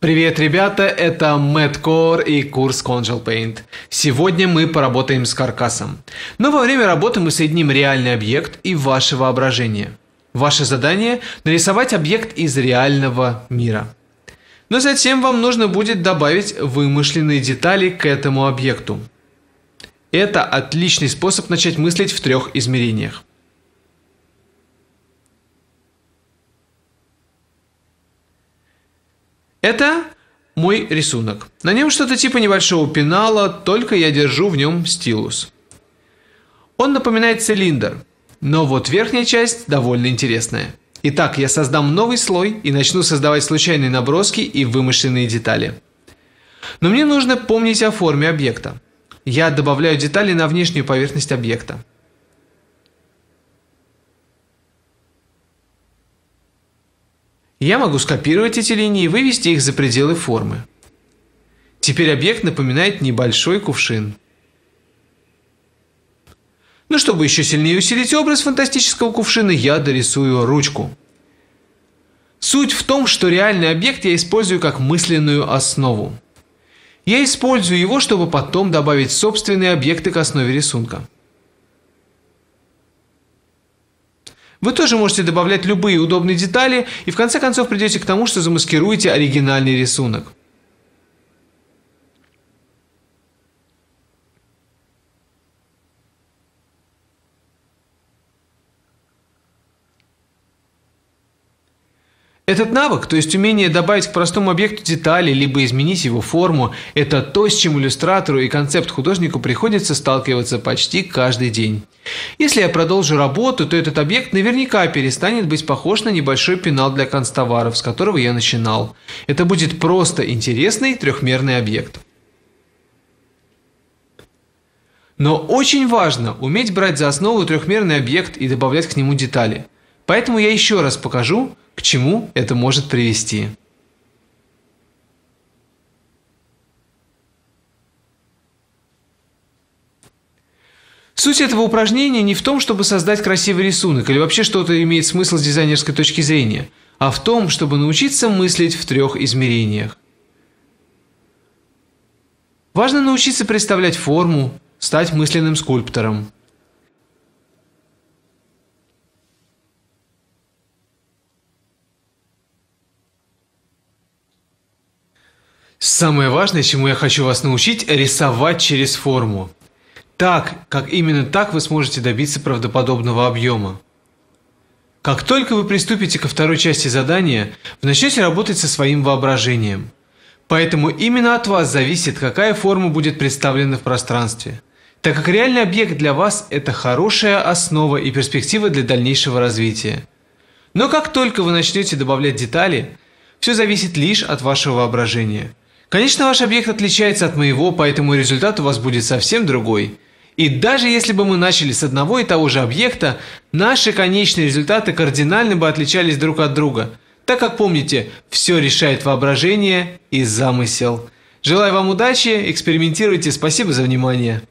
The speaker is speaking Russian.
Привет, ребята, это Matt и курс Control Paint. Сегодня мы поработаем с каркасом. Но во время работы мы соединим реальный объект и ваше воображение. Ваше задание – нарисовать объект из реального мира. Но затем вам нужно будет добавить вымышленные детали к этому объекту. Это отличный способ начать мыслить в трех измерениях. Это мой рисунок. На нем что-то типа небольшого пенала, только я держу в нем стилус. Он напоминает цилиндр, но вот верхняя часть довольно интересная. Итак, я создам новый слой и начну создавать случайные наброски и вымышленные детали. Но мне нужно помнить о форме объекта. Я добавляю детали на внешнюю поверхность объекта. Я могу скопировать эти линии и вывести их за пределы формы. Теперь объект напоминает небольшой кувшин. Но чтобы еще сильнее усилить образ фантастического кувшина, я дорисую ручку. Суть в том, что реальный объект я использую как мысленную основу. Я использую его, чтобы потом добавить собственные объекты к основе рисунка. Вы тоже можете добавлять любые удобные детали и в конце концов придете к тому, что замаскируете оригинальный рисунок. Этот навык, то есть умение добавить к простому объекту детали, либо изменить его форму, это то, с чем иллюстратору и концепт-художнику приходится сталкиваться почти каждый день. Если я продолжу работу, то этот объект наверняка перестанет быть похож на небольшой пенал для констоваров, с которого я начинал. Это будет просто интересный трехмерный объект. Но очень важно уметь брать за основу трехмерный объект и добавлять к нему детали. Поэтому я еще раз покажу, к чему это может привести. Суть этого упражнения не в том, чтобы создать красивый рисунок или вообще что-то имеет смысл с дизайнерской точки зрения, а в том, чтобы научиться мыслить в трех измерениях. Важно научиться представлять форму, стать мысленным скульптором. Самое важное, чему я хочу вас научить, рисовать через форму. Так, как именно так вы сможете добиться правдоподобного объема. Как только вы приступите ко второй части задания, вы начнете работать со своим воображением. Поэтому именно от вас зависит, какая форма будет представлена в пространстве. Так как реальный объект для вас – это хорошая основа и перспектива для дальнейшего развития. Но как только вы начнете добавлять детали, все зависит лишь от вашего воображения – Конечно, ваш объект отличается от моего, поэтому результат у вас будет совсем другой. И даже если бы мы начали с одного и того же объекта, наши конечные результаты кардинально бы отличались друг от друга, так как помните, все решает воображение и замысел. Желаю вам удачи, экспериментируйте, спасибо за внимание.